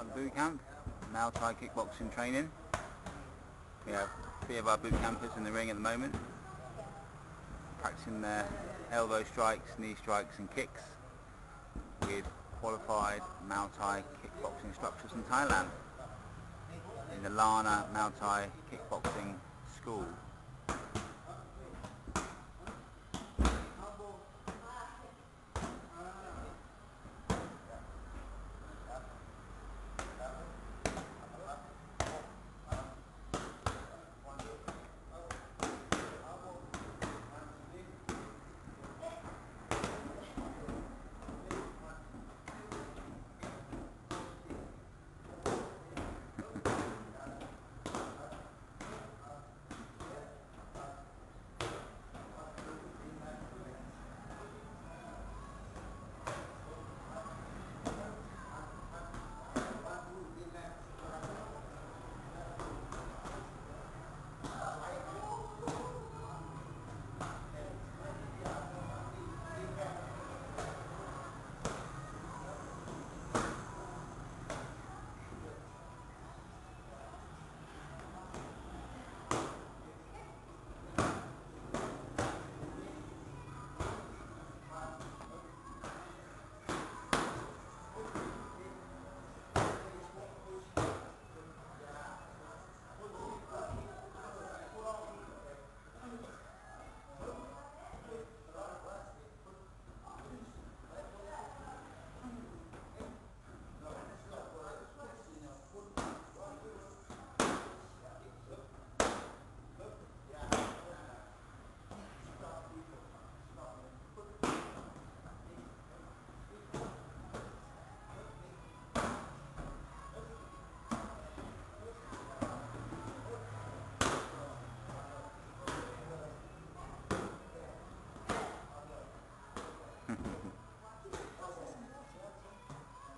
at boot camp, Muay Thai kickboxing training. We have three of our boot campers in the ring at the moment, practicing their elbow strikes, knee strikes and kicks with qualified Muay Thai kickboxing instructors in Thailand in the Lanna Muay Thai kickboxing school.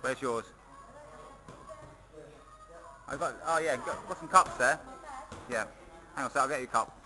Where's yours? I've got. Oh yeah, got, got some cups there. Yeah. Hang on, so I'll get you a cup.